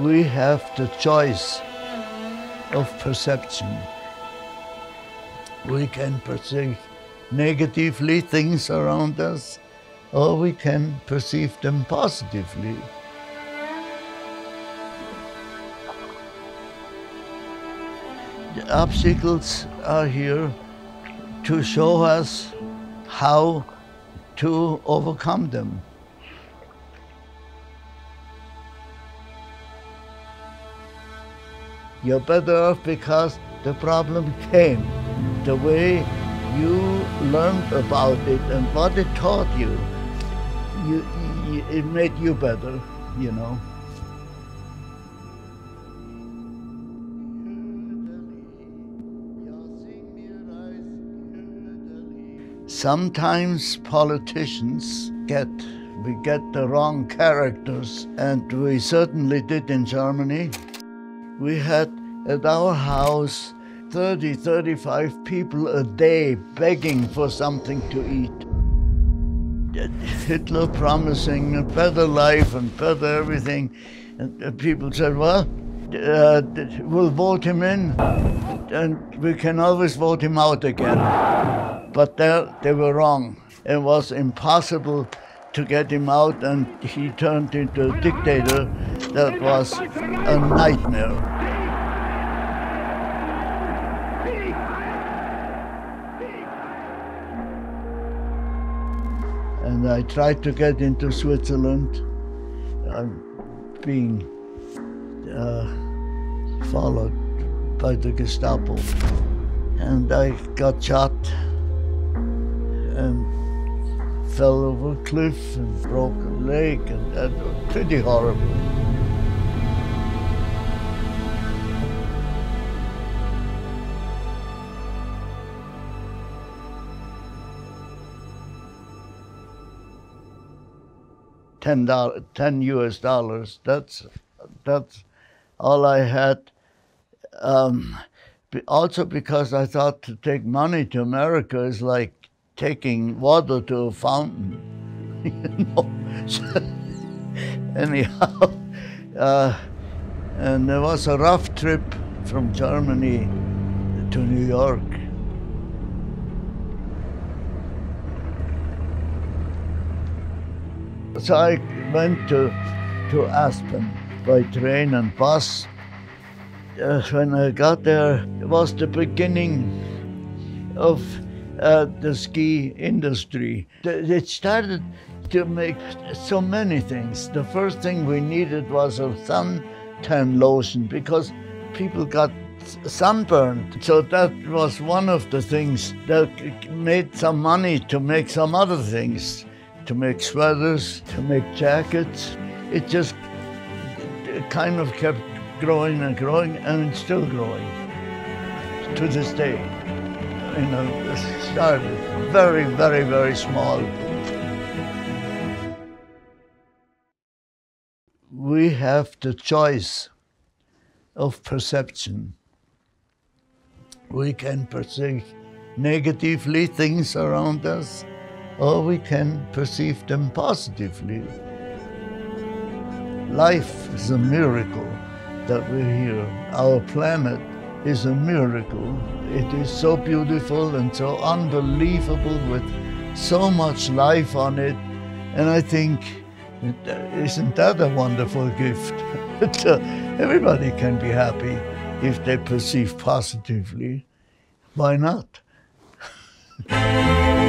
we have the choice of perception. We can perceive negatively things around us, or we can perceive them positively. The obstacles are here to show us how to overcome them. You're better off because the problem came. The way you learned about it and what it taught you, you, you it made you better, you know. Sometimes politicians get we get the wrong characters, and we certainly did in Germany. We had at our house 30, 35 people a day begging for something to eat. Hitler promising a better life and better everything. And people said, well, uh, we'll vote him in and we can always vote him out again. But they were wrong. It was impossible to get him out, and he turned into a dictator that was a nightmare. And I tried to get into Switzerland. I'm being uh, followed by the Gestapo. And I got shot and fell over a cliff and broke a leg, and that was pretty horrible. Ten, dollars, 10 US dollars. That's, that's all I had. Um, also because I thought to take money to America is like taking water to a fountain. you know? anyhow, uh, and there was a rough trip from Germany to New York. So I went to, to Aspen by train and bus. Uh, when I got there, it was the beginning of uh, the ski industry. It started to make so many things. The first thing we needed was a suntan lotion because people got sunburned. So that was one of the things that made some money to make some other things, to make sweaters, to make jackets. It just kind of kept growing and growing, and still growing to this day. You know, it started very, very, very small. We have the choice of perception. We can perceive negatively things around us, or we can perceive them positively. Life is a miracle that we're here. Our planet is a miracle. It is so beautiful and so unbelievable with so much life on it. And I think, isn't that a wonderful gift? Uh, everybody can be happy if they perceive positively. Why not?